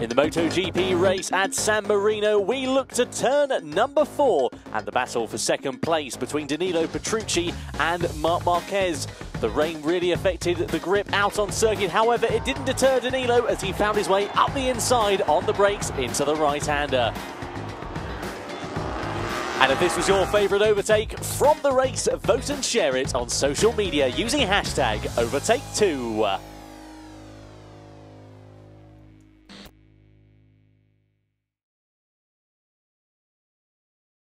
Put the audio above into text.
In the MotoGP race at San Marino, we look to turn number four and the battle for second place between Danilo Petrucci and Marc Marquez. The rain really affected the grip out on circuit, however, it didn't deter Danilo as he found his way up the inside on the brakes into the right-hander. And if this was your favourite overtake from the race, vote and share it on social media using hashtag Overtake2.